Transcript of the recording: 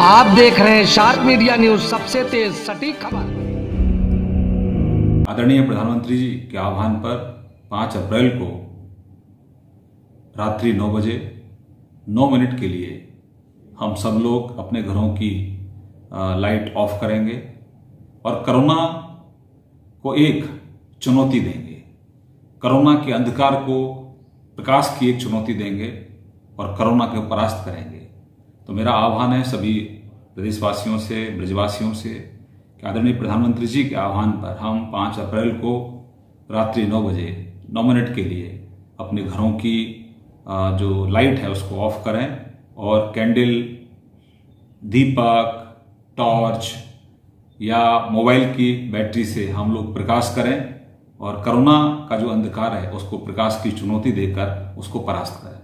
आप देख रहे हैं शार्क मीडिया न्यूज़ सबसे तेज सटीक खबर। आदरणीय प्रधानमंत्री जी के आह्वान पर 5 अप्रैल को रात्रि 9 बजे 9 मिनट के लिए हम सब लोग अपने घरों की लाइट ऑफ़ करेंगे और कोरोना को एक चुनौती देंगे। कोरोना के अंधकार को प्रकाश की एक चुनौती देंगे और कोरोना को परास्त करेंगे। तो मेरा आह्वान है सभी प्रदेशवासियों से, ब्रजवासियों से कि आदरणीय प्रधानमंत्री जी के आह्वान पर हम पाँच अप्रैल को रात्रि नौ बजे, नौ मिनट के लिए अपने घरों की जो लाइट है उसको ऑफ़ करें और कैंडल, दीपक, टॉर्च या मोबाइल की बैटरी से हम लोग प्रकाश करें और कोरोना का जो अंधकार है उसको प्रकाश की चुनौती देकर उसको परास्त करें।